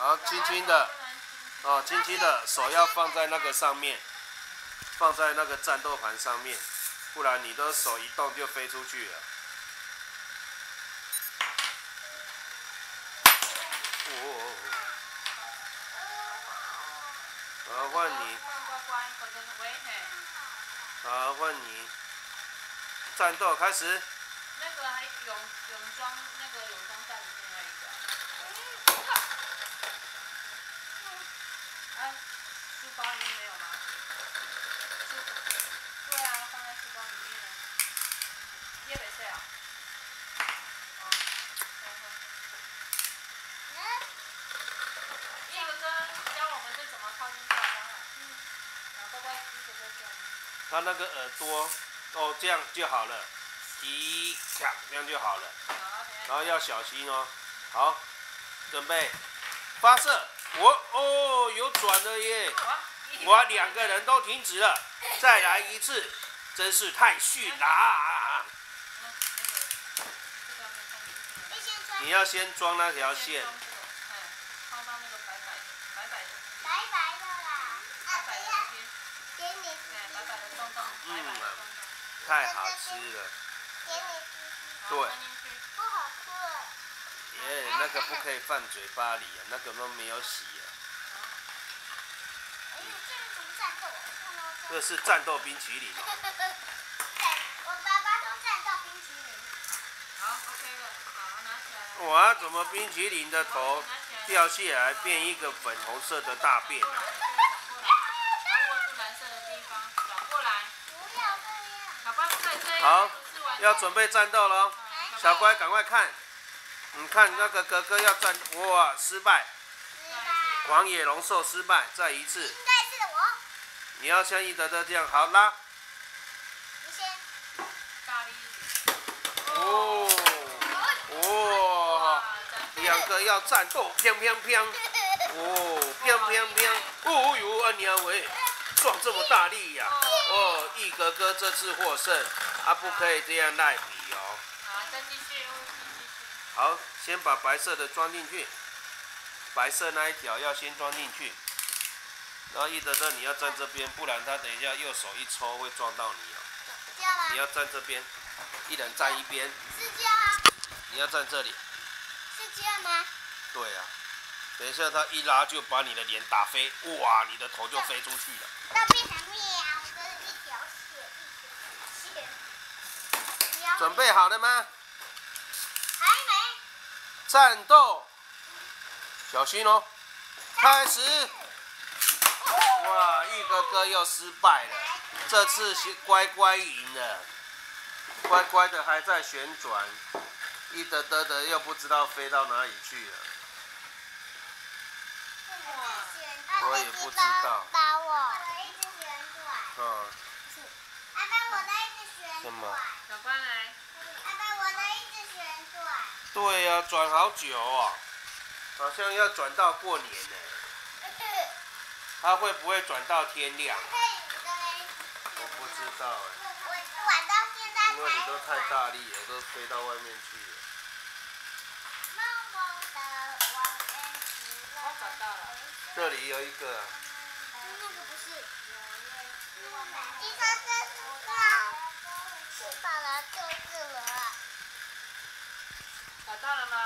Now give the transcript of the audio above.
好，轻轻的，哦，轻轻的，手要放在那个上面，放在那个战斗盘上面，不然你的手一动就飞出去了。哦，好，换你，好，换你，战斗开始。那个还泳泳装，那个泳装在里面那一个。啊，书包里面没有吗？书，对啊，放在书包里面啊。叶没睡啊？哦，一个哥教我们是怎么靠近下方啊？嗯。好，乖乖，一个哥教你。他那个耳朵，哦，这样就好了。一卡，这样就好了。然后要小心哦。好，准备发射。我哦，有转了耶！我两个人都停止了。再来一次，真是太逊啦！你要先装那条线。嗯啊，太好吃了。对，不好吃。耶，那个不可以放嘴巴里啊，那个都没有洗啊。这是战斗冰淇淋。我爸爸说战斗冰淇淋。好，OK 了，好，拿起来。哇，怎么冰淇淋的头掉下来变一个粉红色的大便？转过来，蓝色的地方，转过来。不要这样。小乖，不可以这样。好。要准备战斗喽，小乖，赶快看，你看那个哥哥要战，哇，失败，狂野龙兽失败，再一次，你要像易德德这样，好拉，哦，哇，两个要战斗，砰砰砰，哦，砰砰砰，哦呦，阿娘喂，撞这么大力呀，哦，易哥哥这次获胜。啊，不可以这样赖皮哦。好，再继续，好，先把白色的装进去，白色那一条要先装进去。然后一德德你要站这边，不然他等一下右手一抽会撞到你哦。你要站这边，一人站一边。是这样啊。你要站这里。是这样吗？对啊。等一下他一拉就把你的脸打飞，哇，你的头就飞出去了。那变成面。准备好了吗？还没。战斗，小心哦！开始。哇，玉哥哥又失败了，这次是乖乖赢了。乖乖的还在旋转，一得得的又不知道飞到哪里去了。我也不知道。把我。我的一直旋转。嗯。阿爸，我的一直旋转。什么？小关来。对呀，转好久啊，好像要转到过年呢。它会不会转到天亮？我不知道哎。我转到现在。因为你都太大力了，都飞到外面去了。到了。这里有一个。那个不是。第三只！就是我。找到了吗？